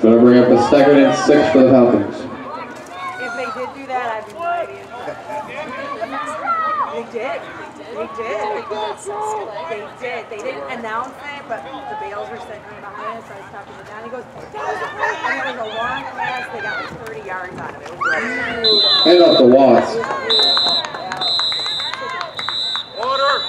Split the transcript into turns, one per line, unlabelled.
Going to bring up the second and six for the Falcons.
If they did do that, I'd be fighting. they did. They did. They did. They didn't announce it, but the bales were sitting right behind us. So I was talking to Dan. He goes, that was a. And a long pass. They got 30 yards out of it.
and up the Watts. Order.